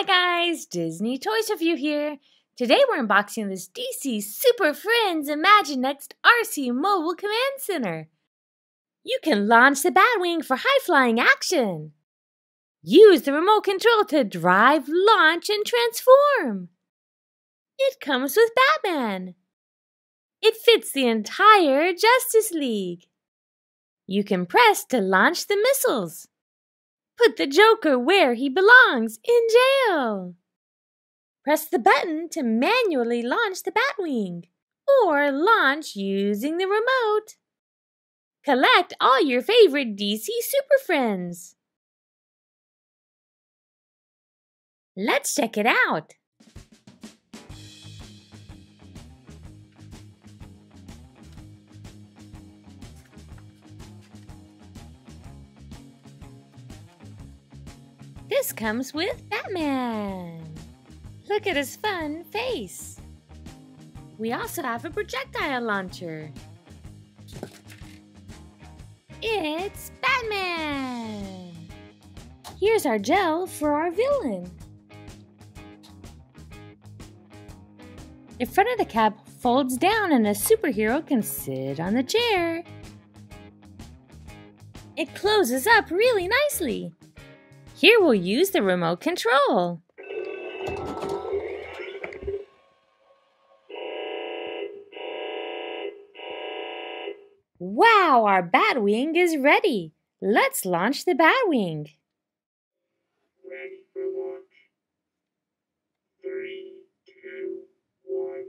Hi guys, Disney Toys Review here. Today we're unboxing this DC Super Friends Imaginext RC Mobile Command Center. You can launch the Batwing for high-flying action. Use the remote control to drive, launch, and transform. It comes with Batman. It fits the entire Justice League. You can press to launch the missiles. Put the Joker where he belongs in jail. Press the button to manually launch the Batwing or launch using the remote. Collect all your favorite DC Super Friends. Let's check it out. This comes with Batman. Look at his fun face. We also have a projectile launcher. It's Batman! Here's our gel for our villain. The front of the cab folds down and a superhero can sit on the chair. It closes up really nicely. Here we'll use the remote control. Wow, our Batwing is ready. Let's launch the Batwing. One.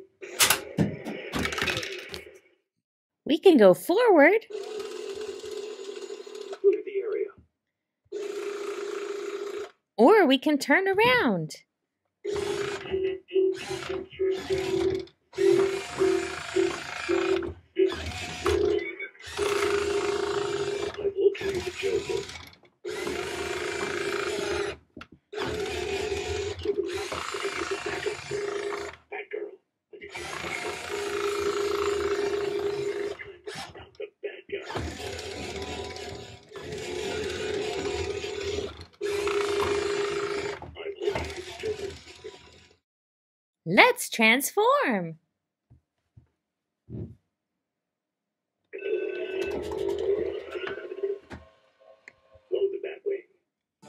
We can go forward or we can turn around. I will carry the Joker. Superman, I can use a backup. Batgirl, I can use Time to stop the bad guy. I will carry the Joker. Let's transform.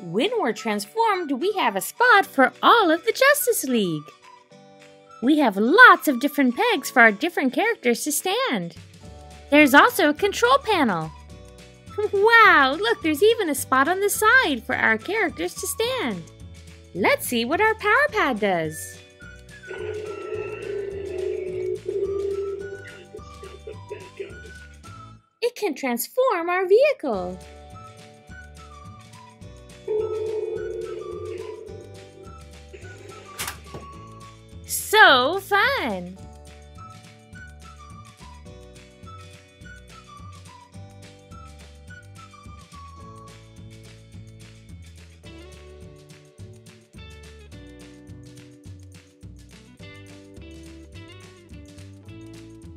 When we're transformed, we have a spot for all of the Justice League. We have lots of different pegs for our different characters to stand. There's also a control panel. Wow, look, there's even a spot on the side for our characters to stand. Let's see what our power pad does. It can transform our vehicle. So fun!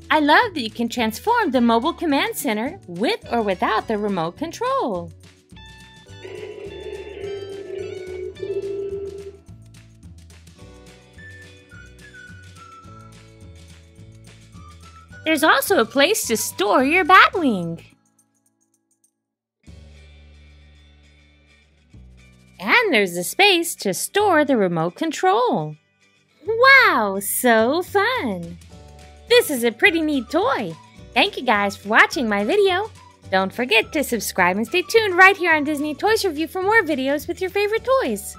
I love that you can transform the mobile command center with or without the remote control. There's also a place to store your Batwing. And there's a space to store the remote control. Wow, so fun! This is a pretty neat toy. Thank you guys for watching my video. Don't forget to subscribe and stay tuned right here on Disney Toys Review for more videos with your favorite toys.